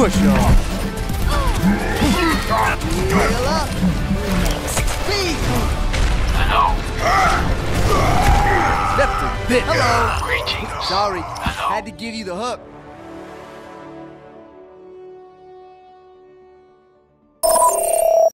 Push off. Heal up. Speed. Step to bit. Hello. Greetings. Sorry. Hello. Had to give you the hook.